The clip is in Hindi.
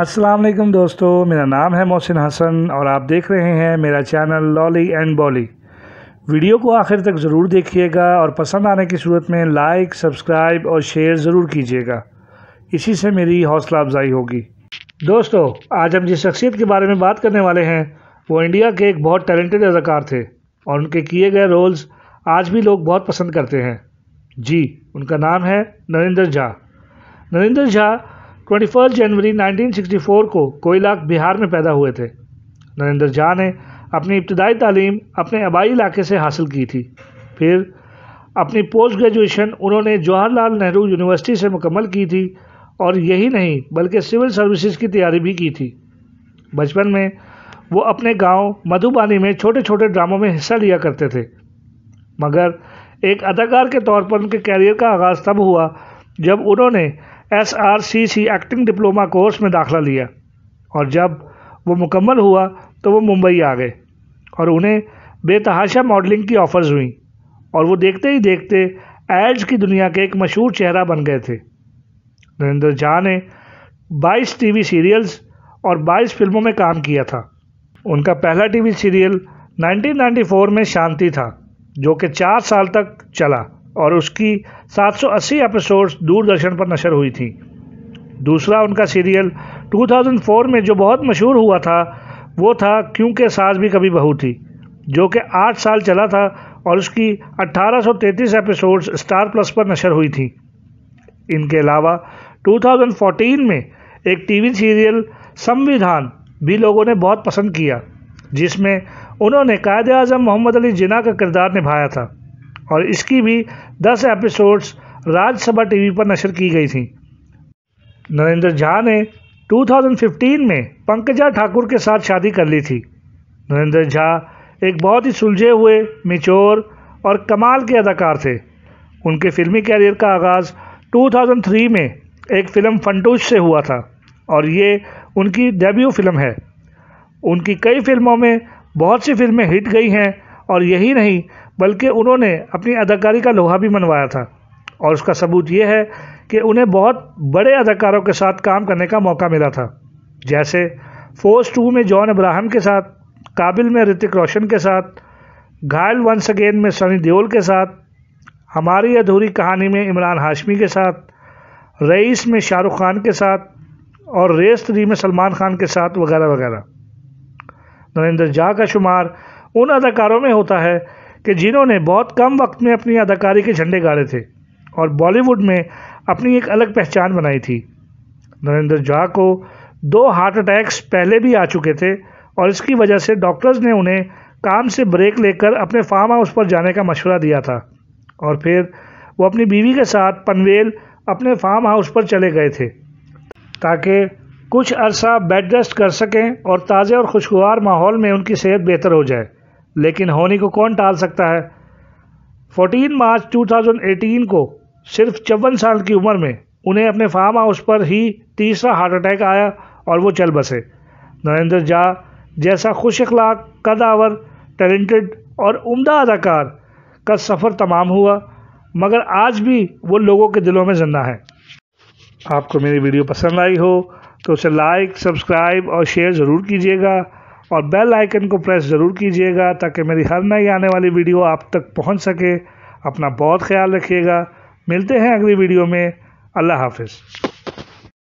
अस्सलाम वालेकुम दोस्तों, मेरा नाम है मोहसिन हसन और आप देख रहे हैं मेरा channel Lolly and Bolly. Video को आखिर तक ज़रूर देखिएगा और पसंद आने की सूरत में लाइक, सब्सक्राइब और शेयर ज़रूर कीजिएगा। इसी से मेरी हौसला अफजाई होगी। दोस्तों, आज हम जिस शख्सियत के बारे में बात करने वाले हैं, वो इंडिया के एक बहुत टैलेंटेड अदाकार थे और उनके किए गए रोल्स आज भी लोग बहुत पसंद करते हैं। जी, उनका नाम है नरेंद्र झा। नरेंद्र झा 21 जनवरी 1964 को कोयला बिहार में पैदा हुए थे। नरेंद्र झा ने अपनी इब्तदाई तालीम अपने आबाई इलाके से हासिल की थी। फिर अपनी पोस्ट ग्रेजुएशन उन्होंने जवाहरलाल नेहरू यूनिवर्सिटी से मुकम्मल की थी और यही नहीं, बल्कि सिविल सर्विसेज़ की तैयारी भी की थी। बचपन में वो अपने गाँव मधुबानी में छोटे छोटे ड्रामों में हिस्सा लिया करते थे। मगर एक अदाकार के तौर पर उनके कैरियर का आगाज़ तब हुआ जब उन्होंने S R C C acting diploma course में दाखला लिया। और जब वो मुकम्मल हुआ तो वो मुंबई आ गए। और उन्हें बेतहाशा मॉडलिंग की ऑफ़र्स हुई। और वो देखते ही देखते एड्स की दुनिया के एक मशहूर चेहरा बन गए थे। नरेंद्र झा ने 22 टीवी सीरियल्स और 22 फ़िल्मों में काम किया था। उनका पहला टीवी सीरियल 1994 में शांति था, जो कि चार साल तक चला। और उसकी 780 एपिसोड्स दूरदर्शन पर नशर हुई थी। दूसरा उनका सीरियल 2004 में जो बहुत मशहूर हुआ था, वो था क्योंकि सास भी कभी बहू थी, जो कि आठ साल चला था और उसकी 1833 एपिसोड्स स्टार प्लस पर नशर हुई थी। इनके अलावा 2014 में एक टीवी सीरियल संविधान भी लोगों ने बहुत पसंद किया, जिसमें उन्होंने कायद अजम मोहम्मद अली जिना का किरदार निभाया था। और इसकी भी 10 एपिसोड्स राज्यसभा टीवी पर नशर की गई थी। नरेंद्र झा ने 2015 में पंकजा ठाकुर के साथ शादी कर ली थी। नरेंद्र झा एक बहुत ही सुलझे हुए मिचोर और कमाल के अदाकार थे। उनके फिल्मी कैरियर का आगाज़ 2003 में एक फ़िल्म फंटूश से हुआ था और ये उनकी डेब्यू फ़िल्म है। उनकी कई फ़िल्मों में बहुत सी फ़िल्में हिट गई हैं और यही नहीं बल्कि उन्होंने अपनी अदाकारी का लोहा भी मनवाया था। और उसका सबूत ये है कि उन्हें बहुत बड़े अदाकारों के साथ काम करने का मौका मिला था। जैसे फोर्स टू में जॉन अब्राहम के साथ, काबिल में ऋतिक रोशन के साथ, घायल वंस अगेन में सनी देओल के साथ, हमारी अधूरी कहानी में इमरान हाशमी के साथ, रईस में शाहरुख खान के साथ और रेस थ्री में सलमान खान के साथ वगैरह वगैरह। नरेंद्र झा का शुमार उन अदाकारों में होता है कि जिन्होंने बहुत कम वक्त में अपनी अदाकारी के झंडे गाड़े थे और बॉलीवुड में अपनी एक अलग पहचान बनाई थी। नरेंद्र झा को दो हार्ट अटैक्स पहले भी आ चुके थे और इसकी वजह से डॉक्टर्स ने उन्हें काम से ब्रेक लेकर अपने फार्म हाउस पर जाने का मशवरा दिया था और फिर वो अपनी बीवी के साथ पनवेल अपने फार्म हाउस पर चले गए थे ताकि कुछ अरसा बेड रेस्ट कर सकें और ताज़े और खुशगवार माहौल में उनकी सेहत बेहतर हो जाए। लेकिन होनी को कौन टाल सकता है? 14 मार्च 2018 को सिर्फ़ चौवन साल की उम्र में उन्हें अपने फार्म हाउस पर ही तीसरा हार्ट अटैक आया और वो चल बसे। नरेंद्र झा जैसा खुश अखलाक, कदावर टैलेंटेड और उम्दा अदाकार का सफ़र तमाम हुआ, मगर आज भी वो लोगों के दिलों में ज़िंदा है। आपको मेरी वीडियो पसंद आई हो तो उसे लाइक सब्सक्राइब और शेयर ज़रूर कीजिएगा। और बेल आइकन को प्रेस ज़रूर कीजिएगा ताकि मेरी हर नई आने वाली वीडियो आप तक पहुँच सके। अपना बहुत ख्याल रखिएगा। मिलते हैं अगली वीडियो में। अल्लाह हाफिज़।